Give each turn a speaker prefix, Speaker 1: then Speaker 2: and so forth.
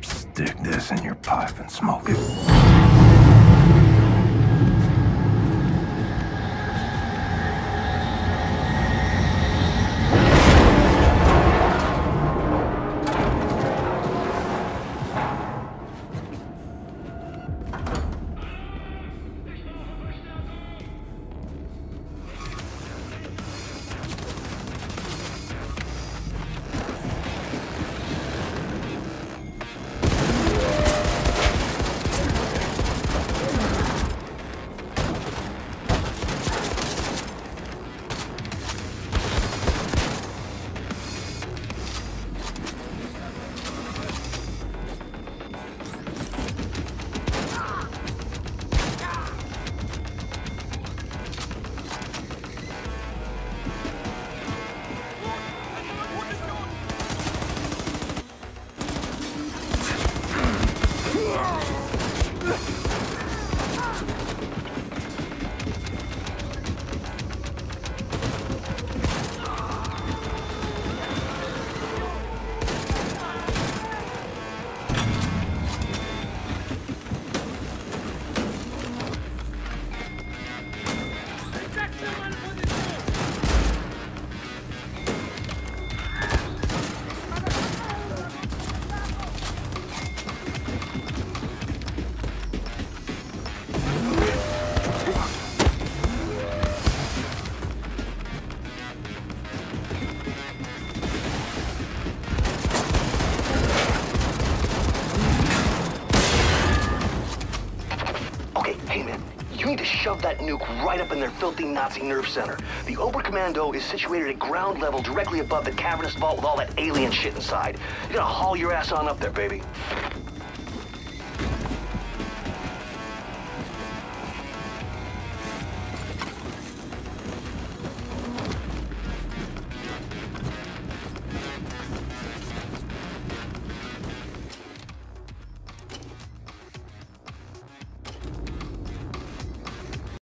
Speaker 1: Stick this in your pipe and smoke it.
Speaker 2: はい。You need to shove that nuke right up in their filthy Nazi nerve center. The Oberkommando is situated at ground level directly above the cavernous vault with all that alien shit inside. You gotta haul your ass on up there, baby.